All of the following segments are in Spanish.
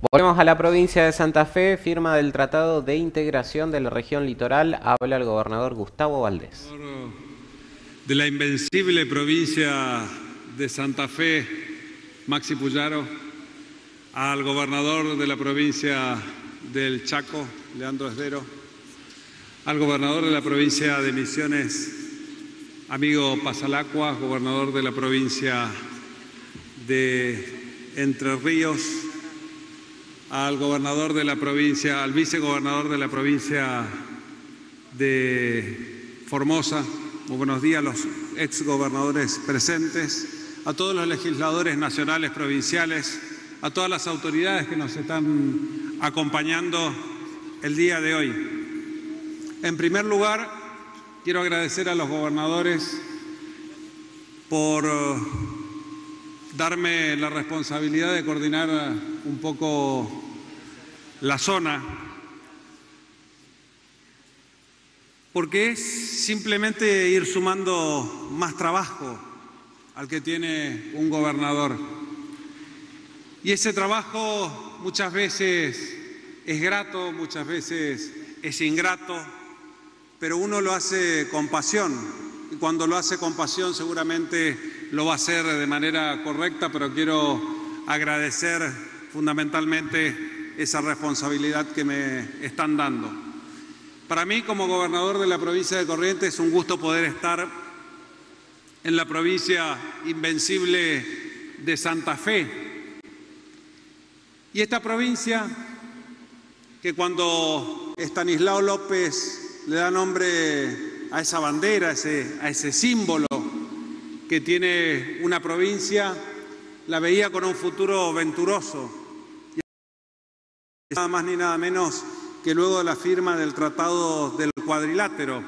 Volvemos a la provincia de Santa Fe, firma del Tratado de Integración de la Región Litoral. Habla el gobernador Gustavo Valdés. De la invencible provincia de Santa Fe, Maxi Puyaro, al gobernador de la provincia del Chaco, Leandro Esdero, al gobernador de la provincia de Misiones, amigo Pasalacua, gobernador de la provincia de Entre Ríos, al gobernador de la provincia, al vicegobernador de la provincia de Formosa, muy buenos días a los exgobernadores presentes, a todos los legisladores nacionales, provinciales, a todas las autoridades que nos están acompañando el día de hoy. En primer lugar, quiero agradecer a los gobernadores por darme la responsabilidad de coordinar un poco la zona, porque es simplemente ir sumando más trabajo al que tiene un gobernador. Y ese trabajo muchas veces es grato, muchas veces es ingrato, pero uno lo hace con pasión. Y cuando lo hace con pasión seguramente lo va a hacer de manera correcta, pero quiero agradecer fundamentalmente esa responsabilidad que me están dando. Para mí, como gobernador de la provincia de Corrientes, es un gusto poder estar en la provincia invencible de Santa Fe. Y esta provincia, que cuando Estanislao López le da nombre a esa bandera, a ese, a ese símbolo que tiene una provincia, la veía con un futuro venturoso. Nada más ni nada menos que luego de la firma del Tratado del Cuadrilátero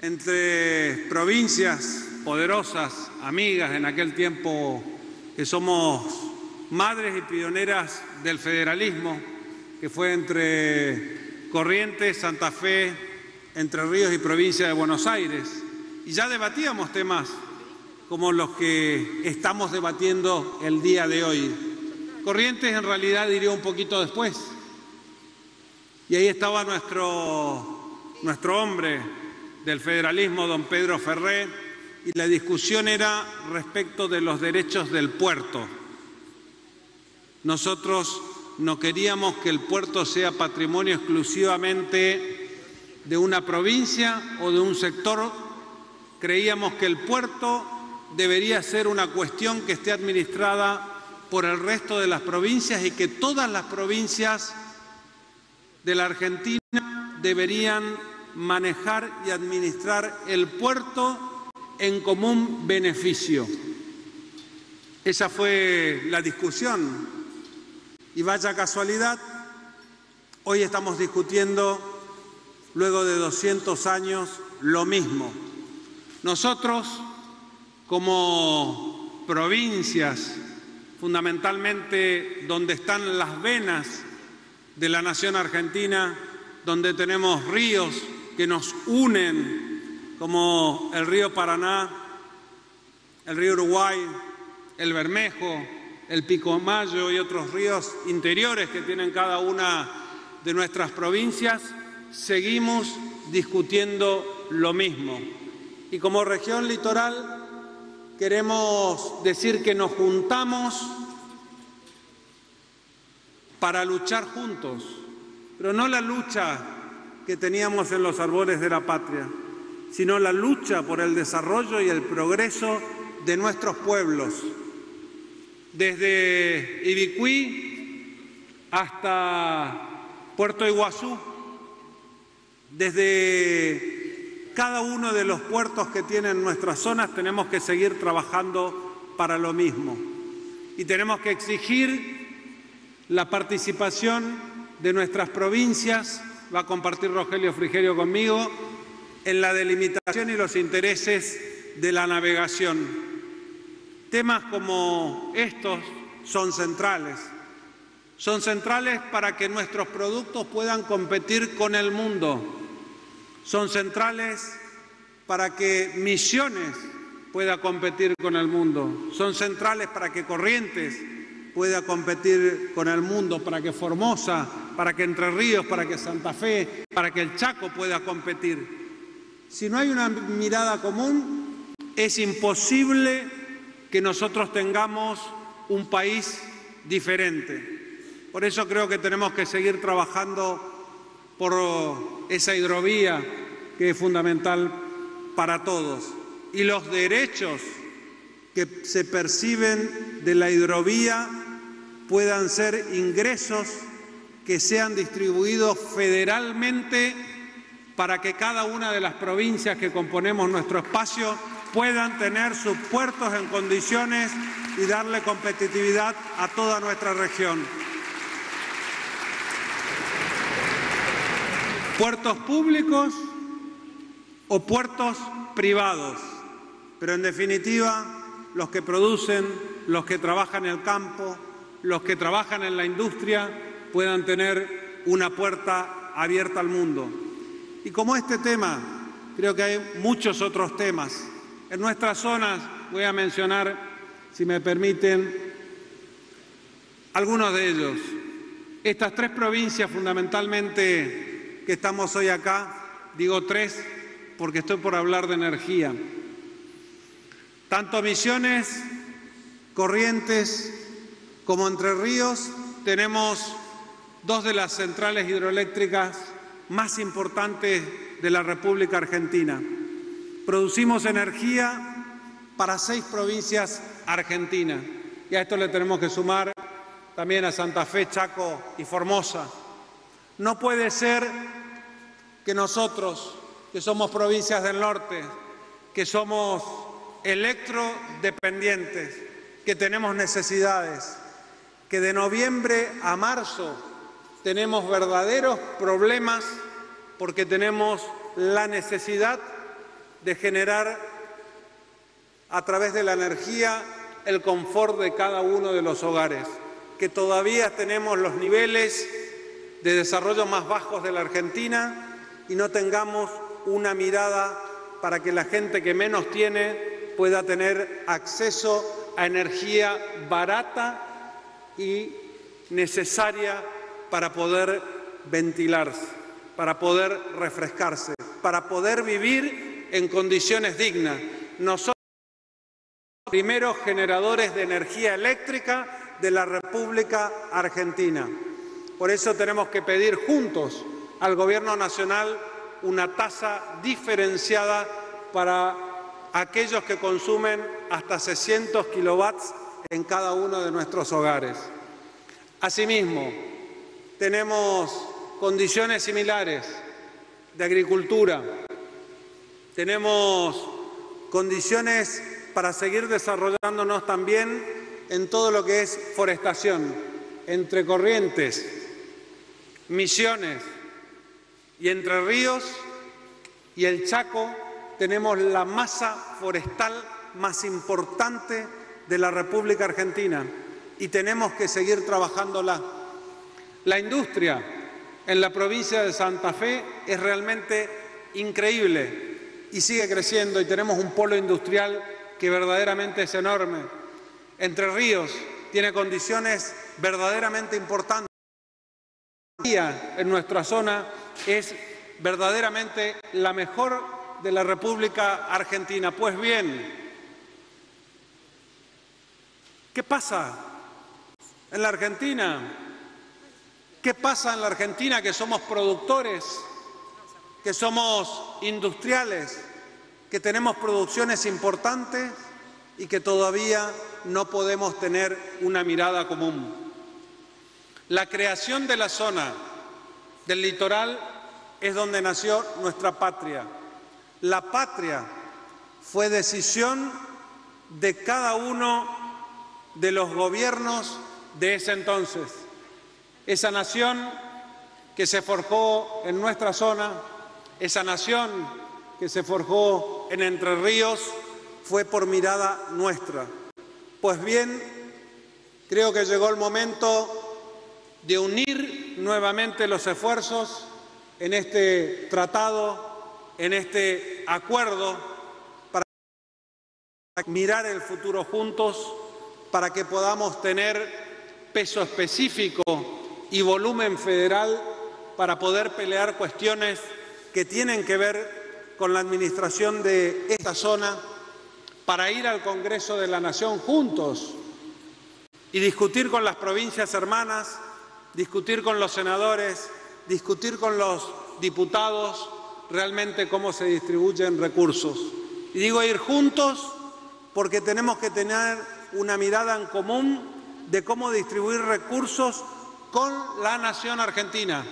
entre provincias poderosas, amigas en aquel tiempo que somos madres y pioneras del federalismo, que fue entre Corrientes, Santa Fe, Entre Ríos y provincia de Buenos Aires. Y ya debatíamos temas como los que estamos debatiendo el día de hoy. Corrientes en realidad diría un poquito después. Y ahí estaba nuestro, nuestro hombre del federalismo, don Pedro Ferré, y la discusión era respecto de los derechos del puerto. Nosotros no queríamos que el puerto sea patrimonio exclusivamente de una provincia o de un sector. Creíamos que el puerto debería ser una cuestión que esté administrada por el resto de las provincias y que todas las provincias de la Argentina deberían manejar y administrar el puerto en común beneficio. Esa fue la discusión. Y vaya casualidad, hoy estamos discutiendo, luego de 200 años, lo mismo. Nosotros, como provincias, fundamentalmente donde están las venas de la nación argentina, donde tenemos ríos que nos unen, como el río Paraná, el río Uruguay, el Bermejo, el Picomayo y otros ríos interiores que tienen cada una de nuestras provincias, seguimos discutiendo lo mismo. Y como región litoral queremos decir que nos juntamos para luchar juntos, pero no la lucha que teníamos en los árboles de la patria, sino la lucha por el desarrollo y el progreso de nuestros pueblos, desde Ibicuí hasta Puerto Iguazú, desde cada uno de los puertos que tienen nuestras zonas tenemos que seguir trabajando para lo mismo y tenemos que exigir la participación de nuestras provincias, va a compartir Rogelio Frigerio conmigo, en la delimitación y los intereses de la navegación. Temas como estos son centrales. Son centrales para que nuestros productos puedan competir con el mundo. Son centrales para que Misiones pueda competir con el mundo. Son centrales para que Corrientes pueda competir con el mundo, para que Formosa, para que Entre Ríos, para que Santa Fe, para que el Chaco pueda competir. Si no hay una mirada común, es imposible que nosotros tengamos un país diferente. Por eso creo que tenemos que seguir trabajando por esa hidrovía que es fundamental para todos. Y los derechos que se perciben de la hidrovía puedan ser ingresos que sean distribuidos federalmente para que cada una de las provincias que componemos nuestro espacio puedan tener sus puertos en condiciones y darle competitividad a toda nuestra región. Puertos públicos o puertos privados, pero en definitiva los que producen, los que trabajan en el campo, los que trabajan en la industria puedan tener una puerta abierta al mundo. Y como este tema, creo que hay muchos otros temas. En nuestras zonas voy a mencionar, si me permiten, algunos de ellos. Estas tres provincias fundamentalmente que estamos hoy acá, digo tres porque estoy por hablar de energía. Tanto Misiones, Corrientes como Entre Ríos tenemos dos de las centrales hidroeléctricas más importantes de la República Argentina. Producimos energía para seis provincias argentinas y a esto le tenemos que sumar también a Santa Fe, Chaco y Formosa. No puede ser que nosotros, que somos provincias del norte, que somos electrodependientes, que tenemos necesidades, que de noviembre a marzo tenemos verdaderos problemas porque tenemos la necesidad de generar a través de la energía el confort de cada uno de los hogares, que todavía tenemos los niveles de desarrollo más bajos de la Argentina y no tengamos una mirada para que la gente que menos tiene pueda tener acceso a energía barata y necesaria para poder ventilarse, para poder refrescarse, para poder vivir en condiciones dignas. Nosotros somos los primeros generadores de energía eléctrica de la República Argentina. Por eso tenemos que pedir juntos al Gobierno Nacional una tasa diferenciada para aquellos que consumen hasta 600 kilowatts en cada uno de nuestros hogares. Asimismo, tenemos condiciones similares de agricultura, tenemos condiciones para seguir desarrollándonos también en todo lo que es forestación, entre corrientes, misiones y entre ríos y el Chaco tenemos la masa forestal más importante de la República Argentina y tenemos que seguir trabajándola. La industria en la provincia de Santa Fe es realmente increíble y sigue creciendo y tenemos un polo industrial que verdaderamente es enorme. Entre Ríos tiene condiciones verdaderamente importantes. En nuestra zona es verdaderamente la mejor de la República Argentina. Pues bien, ¿qué pasa en la Argentina? ¿Qué pasa en la Argentina que somos productores, que somos industriales, que tenemos producciones importantes y que todavía no podemos tener una mirada común? La creación de la zona del litoral es donde nació nuestra patria. La patria fue decisión de cada uno de los gobiernos de ese entonces. Esa nación que se forjó en nuestra zona, esa nación que se forjó en Entre Ríos, fue por mirada nuestra. Pues bien, creo que llegó el momento de unir nuevamente los esfuerzos en este tratado en este acuerdo para mirar el futuro juntos, para que podamos tener peso específico y volumen federal para poder pelear cuestiones que tienen que ver con la administración de esta zona, para ir al Congreso de la Nación juntos y discutir con las provincias hermanas, discutir con los senadores, discutir con los diputados realmente cómo se distribuyen recursos. Y digo ir juntos porque tenemos que tener una mirada en común de cómo distribuir recursos con la nación argentina,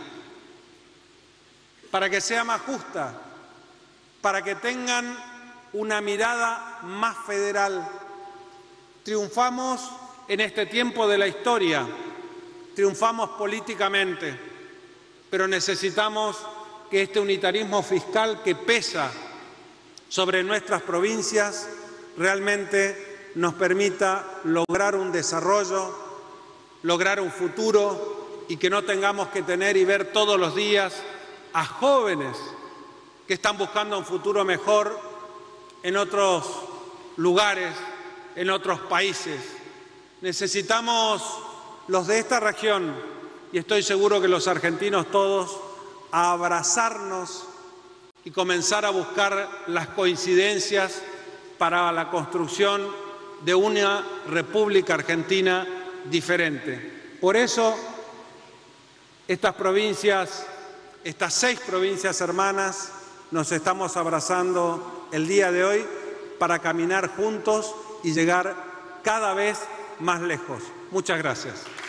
para que sea más justa, para que tengan una mirada más federal. Triunfamos en este tiempo de la historia, triunfamos políticamente, pero necesitamos que este unitarismo fiscal que pesa sobre nuestras provincias realmente nos permita lograr un desarrollo, lograr un futuro y que no tengamos que tener y ver todos los días a jóvenes que están buscando un futuro mejor en otros lugares, en otros países. Necesitamos los de esta región, y estoy seguro que los argentinos todos, abrazarnos y comenzar a buscar las coincidencias para la construcción de una República Argentina diferente. Por eso, estas provincias, estas seis provincias hermanas, nos estamos abrazando el día de hoy para caminar juntos y llegar cada vez más lejos. Muchas gracias.